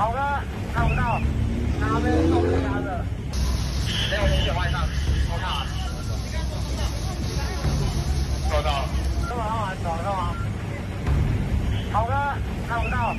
好的，看不到，那边都是他的？没有明显外伤，收到。收到。这么好玩，找，这么好。好的，看不到。